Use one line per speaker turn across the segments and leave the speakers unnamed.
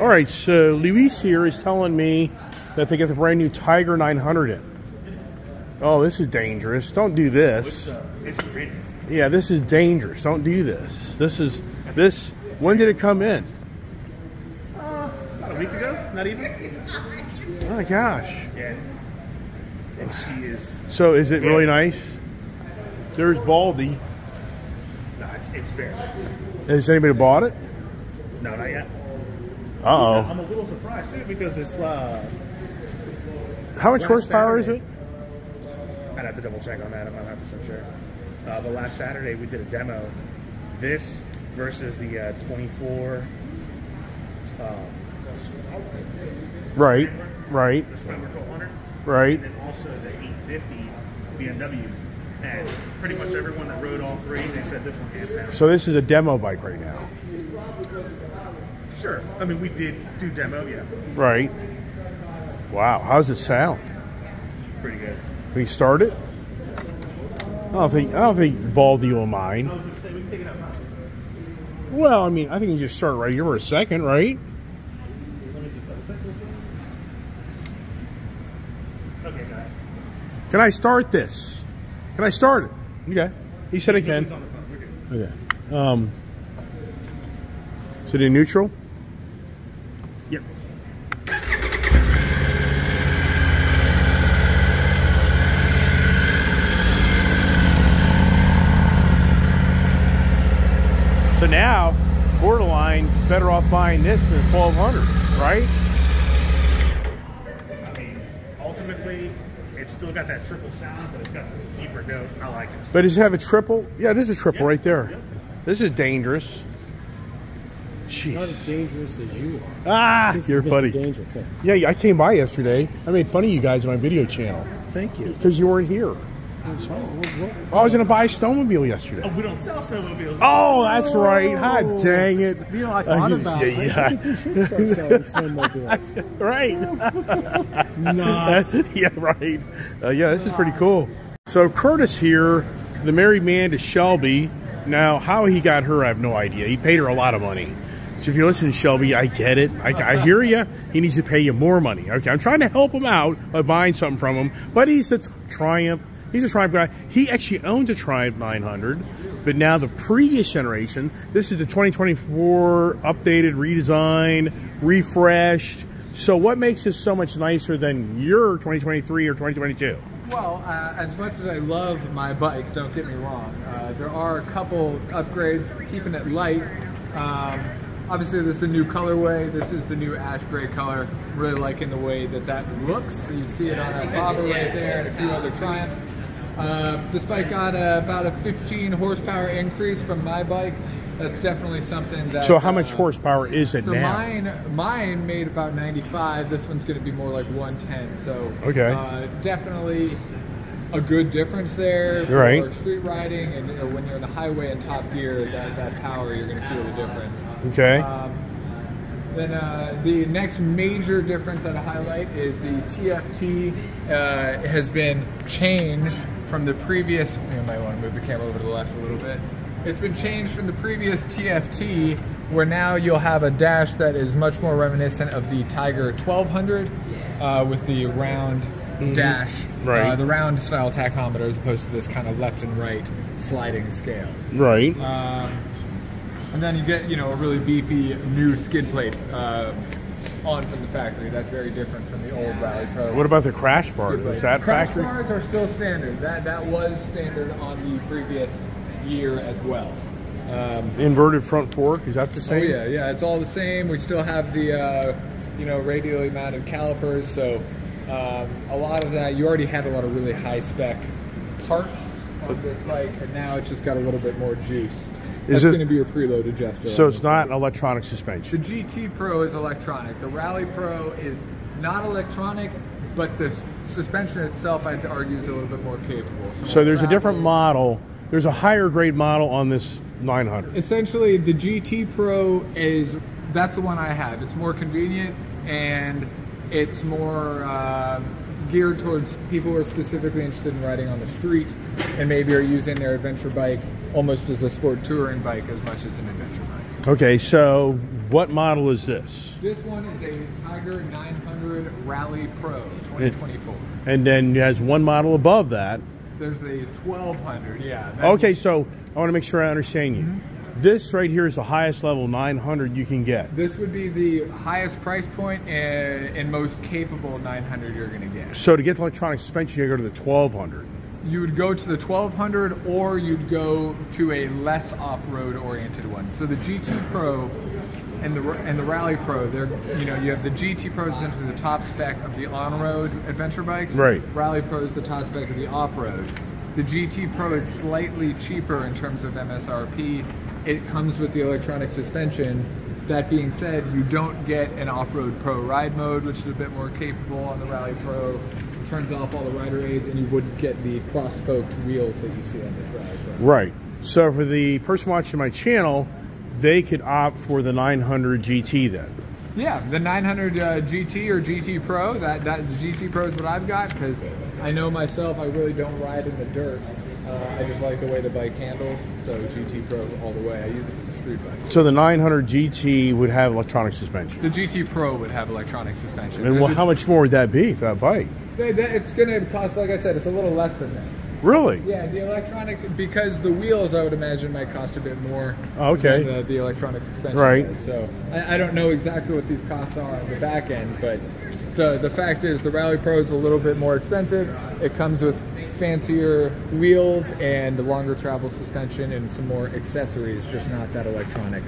All right, so Luis here is telling me that they get the brand new Tiger 900 in. Oh, this is dangerous. Don't do this.
Great.
Uh, yeah, this is dangerous. Don't do this. This is this. When did it come in?
About a week ago, not even.
Oh my gosh.
Yeah. And she is.
So is it really nice? There's Baldy.
No, it's, it's very nice.
Has anybody bought it?
No, not yet.
Uh oh.
I'm a little surprised too because this. Uh,
How much horsepower is it?
I'd have to double check on that. I'm not 100 percent sure. Uh, but last Saturday we did a demo. This versus the uh, 24. Um,
Right, right,
the Scrambler 1200,
right.
and then also the 850 BMW. And pretty much everyone that rode all three, they said this one hands down.
So this is a demo bike right now.
Sure. I mean, we did do demo, yeah.
Right. Wow. How's it sound?
Pretty good.
Can we start it? I don't think I don't think Baldy will mind.
I was gonna say we can take it outside.
Well, I mean, I think you just start right here for a second, right?
Okay.
Can I start this? Can I start it? Okay. He said I can.
on the phone. We're good.
Okay. Um. Is it in neutral? Now, borderline, better off buying this than 1200, right?
I mean, ultimately, it's still got that triple sound, but it's got some deeper note. I like it.
But does it have a triple? Yeah, it is a triple
Yeah.
right there.
Yep.
This is dangerous.
Not as dangerous as you are.
Ah,
This
you're funny.
Danger.
Yeah, I came by yesterday. I made fun of you guys on my video channel
Thank you.
because you weren't here.
That's fine. What- what-
I was going to buy a snowmobile yesterday.
Oh, we don't sell snowmobiles.
Oh, that's right. Hot dang it.
You know, I thought
Uh,
about
yeah,
it.
yeah.
I think we should start selling snowmobiles.
Right.
Not.
That's yeah, right. Uh, yeah, this is pretty cool. So Curtis here, the married man to Shelby. Now, how he got her, I have no idea. He paid her a lot of money. So if you listen to Shelby, I get it. I, I hear you. He needs to pay you more money. Okay, I'm trying to help him out by buying something from him. But he's a Triumph. He's a Triumph guy. He actually owns a Triumph 900. But now the previous generation, this is the 2024 updated, redesigned, refreshed. So what makes this so much nicer than your 2023 or 2022?
Well, uh, as much as I love my bike, don't get me wrong, uh, there are a couple upgrades, keeping it light. Um, obviously, this is the new colorway. This is the new ash gray color. Really liking the way that that looks. You see it on our bobber right there and a few other Triumphs. Uh, this bike got uh, about a 15 horsepower increase from my bike. That's definitely something that.
So how much
uh,
horsepower is it
so
now?
mine, mine made about 95. This one's going to be more like 110. So
Okay.
uh, definitely a good difference there for
Right.
street riding, and you know, when you're in the highway in top gear, that, that power you're going to feel the difference.
Okay.
Um, then uh, the next major difference that I'd highlight is the TFT uh, has been changed from the previous. You might want to move the camera over to the left a little bit. It's been changed from the previous TFT, where now you'll have a dash that is much more reminiscent of the Tiger 1200 uh, with the round dash,
Right.
uh, the round style tachometer, as opposed to this kind of left and right sliding scale.
right.
And then you get, you know, a really beefy new skid plate uh, on from the factory. That's very different from the old Rally Pro.
what about the crash bar? Is that
Crash
factory?
bars are still standard. That that was standard on the previous year as well. Um,
Inverted front fork? Is that the same?
oh yeah, yeah, it's all the same. We still have the, uh, you know, radially mounted calipers. So um, a lot of that, you already had a lot of really high spec parts on this bike, and now it's just got a little bit more juice. That's going to be your preload adjuster.
So it's
this
not electronic suspension. The.
GT Pro is electronic. The Rally Pro is not electronic, but the suspension itself, I'd argue, is a little bit more capable.
So there's a different model. There's a higher grade model on this 900.
Essentially, the GT Pro is that's the one I have. It's more convenient and it's more uh, geared towards people who are specifically interested in riding on the street and maybe are using their adventure bike almost as a sport touring bike as much as an adventure bike.
Okay, so What model is this?
This one is a Tiger 900 Rally Pro 2024.
And then it has one model above that.
There's the 1200, yeah.
Okay, so I want to make sure I understand you.
Mm-hmm.
This right here is the highest level 900 you can get.
This would be the highest price point and, and most capable 900 you're going to get.
So to get the electronic suspension, you got to go to the 1200.
You would go to the 1200 or you'd go to a less off-road oriented one. So the GT Pro and the and the Rally Pro, they're you know you have the GT Pro is essentially the top spec of the on-road adventure bikes.
Right.
Rally Pro is the top spec of the off-road. The GT Pro is slightly cheaper in terms of MSRP. It comes with the electronic suspension. That being said, you don't get an off-road pro ride mode, which is a bit more capable on the Rally Pro. Turns off all the rider aids, and you wouldn't get the cross-spoked wheels that you see on this Rally Pro.
Right. So for the person watching my channel, they could opt for the 900 GT then.
Yeah, the 900 uh, GT or GT Pro. That that GT Pro is what I've got because I know myself. I really don't ride in the dirt. Uh, I just like the way the bike handles. So GT Pro all the way. I use it as a street bike.
So the 900 GT would have electronic suspension.
The GT Pro would have electronic suspension.
And well, how much more would that be for that bike?
It's going to cost, like I said, it's a little less than that.
Really?
Yeah, the electronic because the wheels I would imagine might cost a bit more.
Oh, okay.
Than the, the electronic suspension.
Right.
does. So I, I don't know exactly what these costs are on the back end, but the the fact is the Rally Pro is a little bit more expensive. It comes with fancier wheels and the longer travel suspension and some more accessories, just not that electronic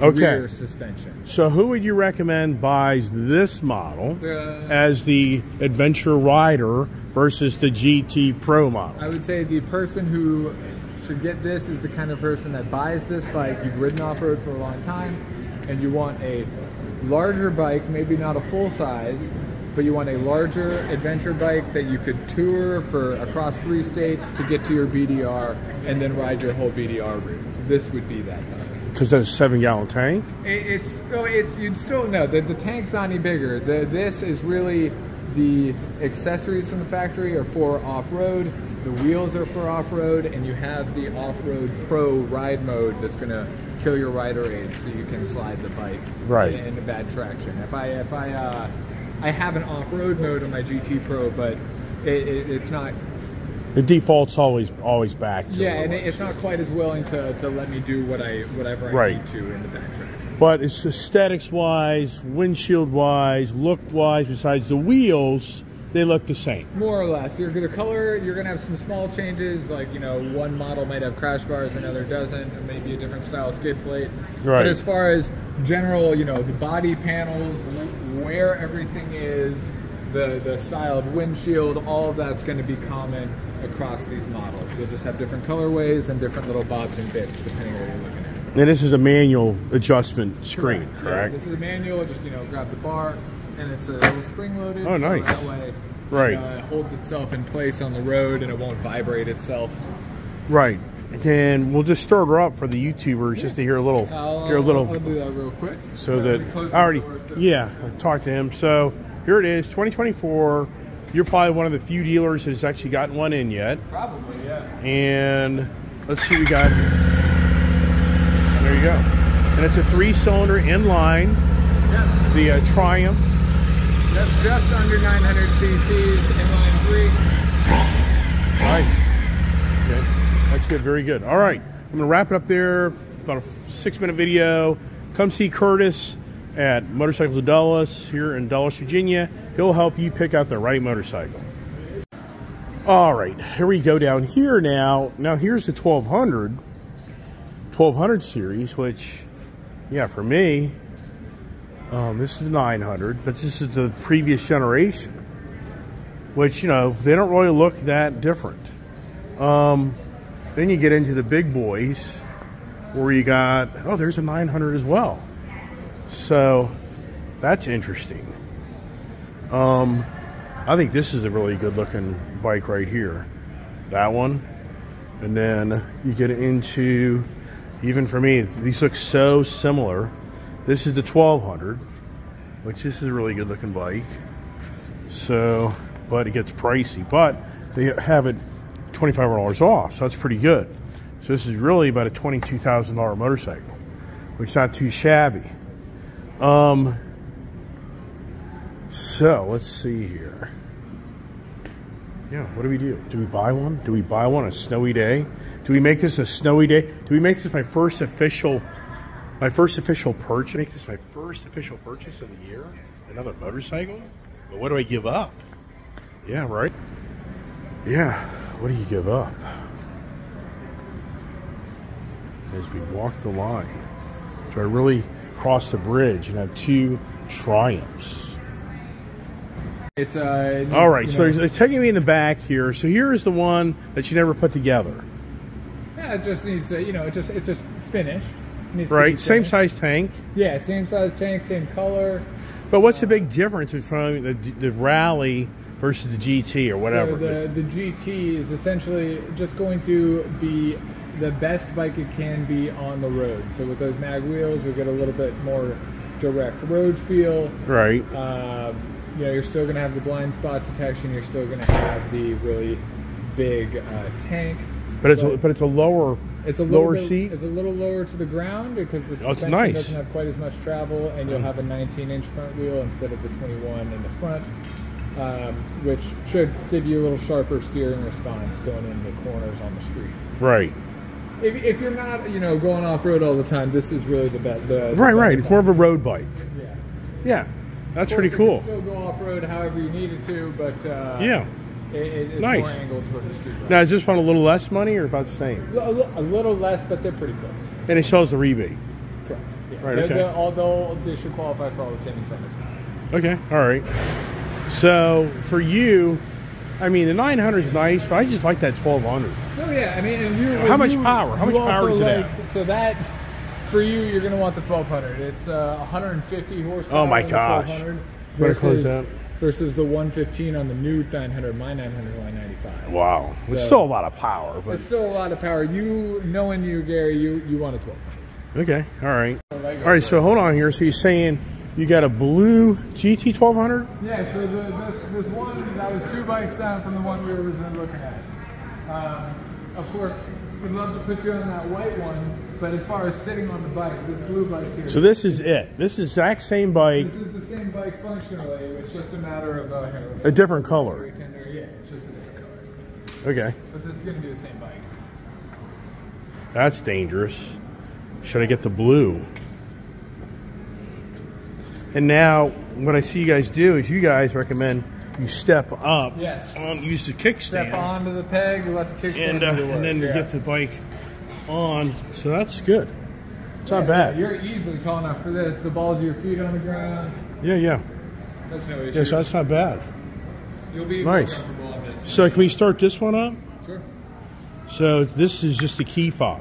Okay.
rear suspension.
So who would you recommend buys this model
Uh,
as the adventure rider versus the GT Pro model?
I would say the person who should get this is the kind of person that buys this bike. You've ridden off road for a long time, and you want a larger bike, maybe not a full size, but you want a larger adventure bike that you could tour for across three states to get to your BDR and then ride your whole BDR route. This would be that bike.
Because that's a seven gallon tank.
It, it's oh, it's you'd still no the, the tank's not any bigger. The, this is really the accessories from the factory are for off road. The wheels are for off road, and you have the off road pro ride mode that's gonna kill your rider aids so you can slide the bike
Right.
in, into bad traction. If I if I uh, I have an off road mode on my GT Pro, but it, it, it's not
The default's always always back to
yeah, and it's not quite as willing to, to let me do what I whatever I
Right.
need to in the back traction.
But it's aesthetics wise, windshield wise, look wise, besides the wheels, they look the same.
More or less. You're gonna color. You're gonna have some small changes, like you know, one model might have crash bars, another doesn't, and maybe a different style skid plate.
Right.
But as far as general, you know, the body panels, where everything is, the the style of windshield, all of that's going to be common across these models. You'll just have different colorways and different little bobs and bits depending on what you're looking at.
And this is a manual adjustment screen,
Yeah,
correct?
this is a manual. Just you know, grab the bar, and it's a little spring loaded.
Oh,
so
nice.
that way,
Right.
uh, it holds itself in place on the road, and it won't vibrate itself.
Right. And we'll just start her up for the YouTubers just to hear a little,
I'll,
hear a little,
I'll do that real quick.
so that I already, yeah, I talked to him. So here it is, 2024. You're probably one of the few dealers has actually gotten one in yet.
Probably, yeah.
And let's see what we got. There you go. And it's a three-cylinder inline,
Yep.
the uh, Triumph.
Yep. Just under 900 cc's, inline three.
Right. That's good. Very good. All right. I'm going to wrap it up there. About a six minute video. Come see Curtis at Motorcycles of Dulles here in Dulles, Virginia. He'll help you pick out the right motorcycle. All right. Here we go down here now. Now, here's the 1200. 1200 series, which, yeah, for me, um, this is the 900, but this is the previous generation which you know they don't really look that different. Um, then you get into the big boys, where you got oh, there's a 900 as well. So that's interesting. Um, I think this is a really good looking bike right here. That one, and then you get into even for me, these look so similar. This is the 1200, which this is a really good looking bike. So, but it gets pricey. But they have it $2,500 off, so that's pretty good. So this is really about a $22,000 motorcycle, which is not too shabby. Um. So let's see here. Yeah, what do we do? Do we buy one? Do we buy one on a snowy day? Do we make this a snowy day? Do we make this my first official, my first official purchase? Make this my first official purchase of the year? Another motorcycle? But what do I give up? Yeah, right. Yeah, what do you give up? As we walk the line, do I really cross the bridge and have two triumphs?
It's uh.
All right, so
know-
they're taking me in the back here. So here is the one that you never put together,
Yeah, it just needs to, you know, it just it's just finished. It needs to be
right? Same
finished.
size tank.
Yeah, same size tank, same color.
But what's the big difference between the, the Rally versus the GT or whatever?
So the the GT is essentially just going to be the best bike it can be on the road. So with those mag wheels, you'll get a little bit more direct road feel.
right.
Um, you know, you're still going to have the blind spot detection. You're still going to have the really big uh, tank.
But it's a, but it's a lower
It's a
lower
bit-
seat.
It's a little lower to the ground because the
Oh,
suspension
nice.
doesn't have quite as much travel, and you'll have a 19-inch front wheel instead of the 21 in the front, um, which should give you a little sharper steering response going into the corners on the street.
Right.
If, if you're not, you know, going off road all the time, this is really the best. The, the
Right. Right. It's more of a road bike.
Yeah.
Yeah. That's pretty cool.
can still go off road however you need it to, but uh,
Yeah.
it,
Nice.
more angled toward the street.
Now is this one a little less money or about the same?
a, a little less, but they're pretty close.
And it shows the rebate.
Correct. Yeah.
Right,
They-
okay.
they- although they should qualify for all the same incentives.
Okay. All right. So for you, I mean the 900 is nice, but I just like that 1200.
Oh yeah, I mean, and you.
How much
you-
power? How much power is it
like- So that for you, you're going to want the 1200. It's uh, 150 horsepower.
Oh, my gosh.
1200
Better close
versus,
that.
versus the 115 on the new 900. My 900 Y95.
Wow. It's still a lot of power, but
It's still a lot of power. You knowing you, Gary, you you want a 1200.
okay. All right. All right. So hold on here. So you're saying you got a blue GT 1200?
Yeah, so the, this, this one, that was two bikes down from the one we were originally looking at. Um, of course, we'd love to put you on that white one, but as far as sitting on the bike, this blue bike here.
So this is it. This is the exact same bike,
This is the same bike functionally. It's just a matter of uh, here,
a different color.
tender. Yeah, it's just a different color.
Okay.
But this is going to be the same bike.
That's dangerous. Should I get the blue? And now, what I see you guys do is you guys recommend you step up,
Yes.
on, use the
kick
Step
onto the peg, let the kickstand
and, uh,
do the work.
and then you
yeah.
get the bike on. So that's good. It's not
Yeah,
bad.
You're easily tall enough for this. The balls of your feet on the ground.
Yeah, yeah.
That's no issue.
Yeah, so that's not bad.
You'll be
Nice.
more comfortable on this.
So can we start this one up?
Sure.
So this is just a key fob.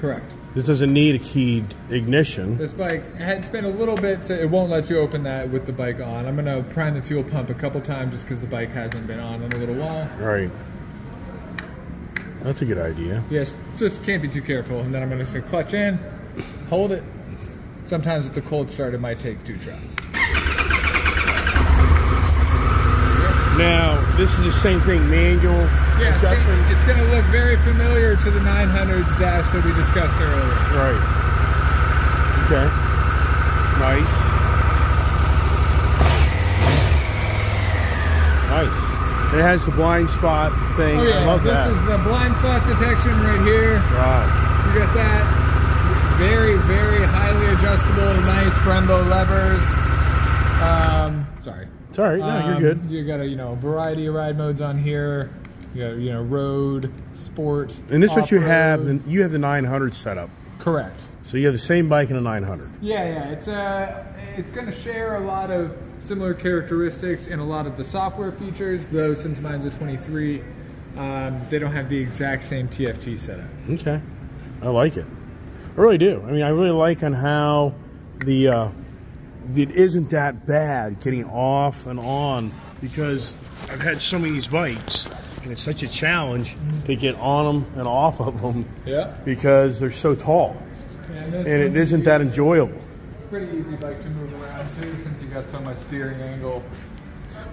Correct.
This doesn't need a keyed ignition.
This bike, it's been a little bit, so it won't let you open that with the bike on. I'm gonna prime the fuel pump a couple times just because the bike hasn't been on in a little while.
Right. That's a good idea.
Yes, just can't be too careful. And then I'm gonna clutch in, hold it. Sometimes with the cold start, it might take two tries.
Now, this is the same thing, manual
Yeah, see, it's gonna look very familiar to the 900's dash that we discussed earlier.
Right. Okay. Nice. Nice. It has the blind spot thing.
Oh yeah,
I love
this is the blind spot detection right here.
wow.
You got that. Very, very highly adjustable, nice Brembo levers. Um, sorry.
It's all right. No,
Um,
you're good.
You got a you know variety of ride modes on here. You got you know road, sport.
And this is what you have. The, you have the 900 setup.
Correct.
So you have the same bike in a 900.
Yeah, yeah. It's uh, it's going to share a lot of similar characteristics and a lot of the software features. Though since mine's a 23, um, they don't have the exact same TFT setup.
Okay. I like it. I really do. I mean, I really like on how the uh, it isn't that bad getting off and on because I've had so many of these bikes and it's such a challenge to get on them and off of them
Yeah.
because they're so tall
And,
and it isn't that enjoyable.
It's pretty easy bike to move around too, since you got so much steering angle.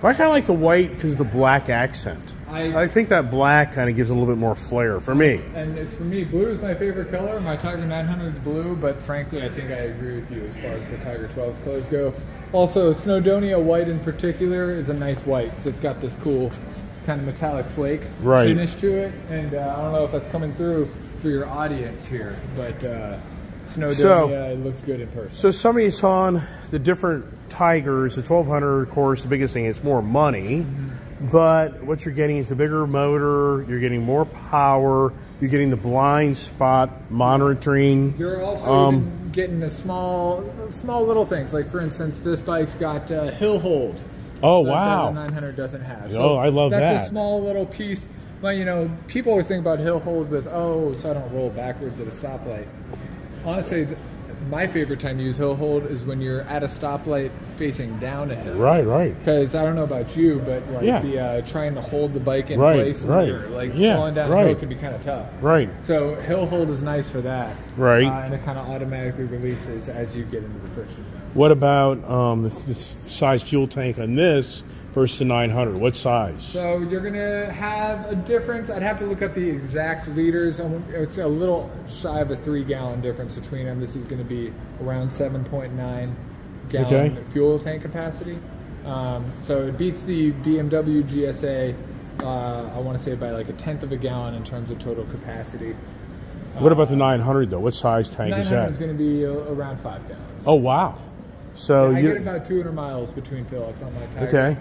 But I kind of like the white because of the black accent.
I-
I, think that black kind of gives a little bit more flair for me.
And it's, for me, blue is my favorite color. My Tiger 900 is blue, but frankly, I think I agree with you as far as the Tiger 12's colors go. Also, Snowdonia white in particular is a nice white because it's got this cool kind of metallic flake
Right.
finish to it. And uh, I don't know if that's coming through for your audience here, but uh, Snowdonia
So-
it looks good in person.
So somebody's on the different Tigers. The 1200, of course, the biggest thing is more money. But what you're getting is a bigger motor. You're getting more power. You're getting the blind spot monitoring.
You're also
Um,
getting the small, small little things. Like for instance, this bike's got uh, hill hold.
Oh, wow.
900 doesn't have.
Oh, I love
that's
that.
a small little piece. But you know, people always think about hill hold with oh, so I don't roll backwards at a stoplight. Honestly, th- my favorite time to use hill hold is when you're at a stoplight facing down a hill.
Right, right.
Because I don't know about you, but like
Yeah.
the uh, trying to hold the bike in
Right,
place
right.
you're like
Yeah,
falling down a
right.
hill can be kind of tough.
Right.
So hill hold is nice for that.
Right.
Uh, and it kind of automatically releases as you get into the friction.
What about um, the, the size fuel tank on this versus the 900? What size?
So you're gonna have a difference. I'd have to look up the exact liters. It's a little shy of a three gallon difference between them. This is gonna be around 7.9 gallon
Okay.
fuel tank capacity. Um, so it beats the BMW GSA. Uh, I want to say by like a tenth of a gallon in terms of total capacity.
What about the 900 though? What size tank is that?
900
that?
is going to be uh, around five gallons.
Oh wow! So
I
you
get about 200 miles between fill-ups on my tire.
okay?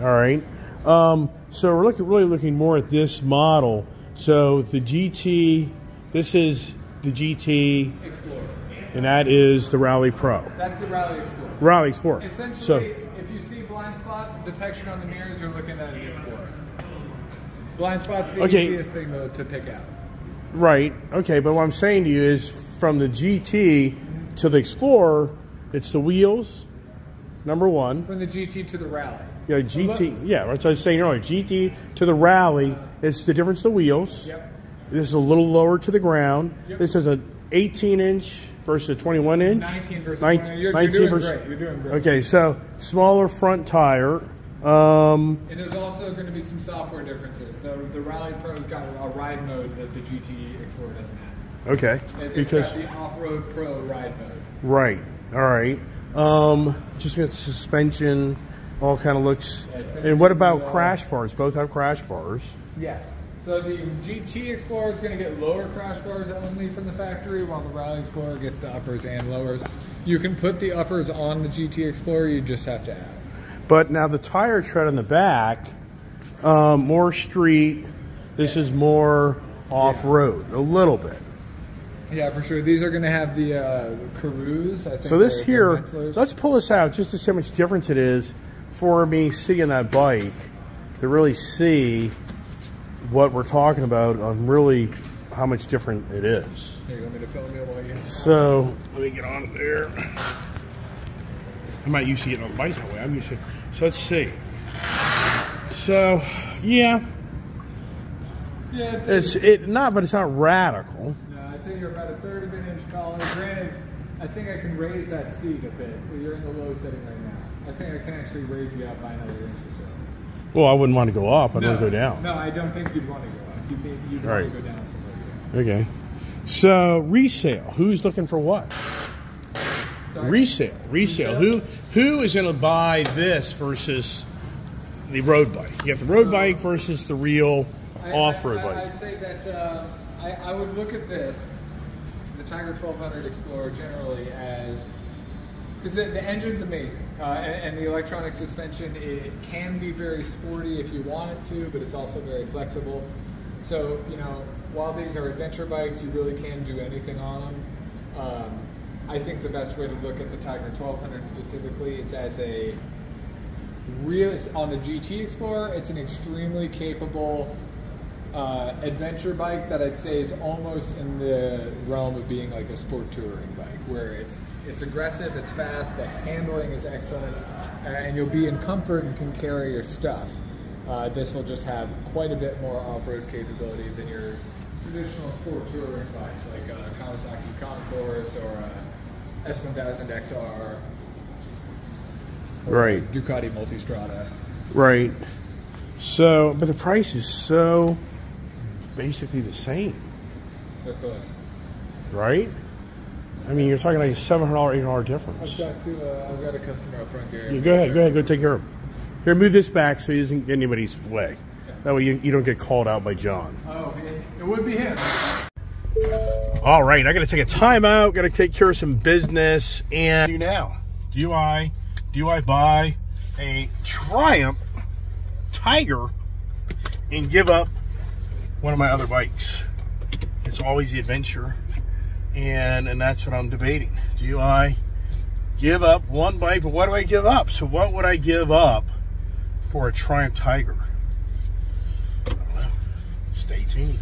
All right. Um, so we're looking really looking more at this model. So the GT, this is the GT,
Explorer.
and that is the Rally Pro,
That's the Rally Explorer.
Rally Sport.
Essentially,
So
if you see blind spot detection on the mirrors, you're looking at an Explorer. Blind spot's the
Okay.
easiest thing to, to pick out.
right, okay. But what I'm saying to you is, from the GT to the Explorer, it's the wheels, number one.
From the GT to the Rally.
Yeah, GT. Yeah, that's what I was saying earlier. GT to the Rally. It's the difference. The wheels.
Yep.
This is a little lower to the ground.
Yep.
This is an 18 inch versus a 21 inch.
19 versus
Nin-
20. You're- you're
19
doing
versus-
great. You're doing great.
Okay, so smaller front tire. Um,
And there's also going to be some software differences. The, the Rally Pro's got a ride mode that the GT Explorer doesn't have.
okay,
It, it's
because
got the off-road pro ride mode.
right. All right. Um, just got suspension. All kind of looks.
Yeah,
And what about
uh,
crash bars? Both have crash bars.
Yes. So the GT Explorer is going to get lower crash bars only from the factory, while the Rally Explorer gets the uppers and lowers. You can put the uppers on the GT Explorer. You just have to add.
But now the tire tread on the back, um, more street. This is more off road, a little bit.
Yeah, for sure. These are going to have the uh. I think
So this here, let's pull this out just to see how much difference it is for me seeing that bike to really see what we're talking about on really how much different it is.
Here, you want me to film it while you?
So let me get on there. I'm not used to getting on the bike that way. I'm used to. So let's see. So yeah,
Yeah, it's,
it's it not, but it's not radical.
No, I'd say you're about a third of an inch taller. Granted, I think I can raise that seat a bit. You're in the low setting right now. I think I can actually raise you up by another inch or so.
Well, I wouldn't want to go up. I'd
no,
want to go down.
No, I don't think you'd want to go up. You'd, be- you'd
Right.
want to go down from
Okay. So resale. Who's looking for what?
Sorry?
Resale. Resale. Who who is going to buy this versus the road bike? You got the road bike versus the real off-road bike.
I'd say that uh, I, I would look at this, the Tiger 1200 Explorer, generally as because the, the engine's amazing, uh, and, and the electronic suspension it can be very sporty if you want it to, but it's also very flexible. So you know, while these are adventure bikes, you really can do anything on them. Um, I think the best way to look at the Tiger 1200 specifically is as a real on the GT Explorer. It's an extremely capable uh, adventure bike that I'd say is almost in the realm of being like a sport touring bike, where it's it's aggressive, it's fast, the handling is excellent, uh, and you'll be in comfort and can carry your stuff. Uh, this will just have quite a bit more off-road capability than your traditional sport touring bikes like a Kawasaki Concourse or uh, S1000 XR. or
Right.
Ducati Multistrada.
Right. So, but the price is so basically the same, right? I mean, you're talking like a seven hundred dollar, eight hundred difference.
I've got to. Uh, I've got a customer up front, Gary.
Yeah, go ahead, go ahead, go take care of him. Here, move this back so he doesn't get anybody's way. That way you, you don't get called out by John.
Oh, it, it would be him.
All right, I got to take a time out. Got to take care of some business. And do now? Do I do I buy a Triumph Tiger and give up one of my other bikes? It's always the adventure, and and that's what I'm debating. Do I give up one bike? But what do I give up? So what would I give up for a Triumph Tiger? Stay tuned.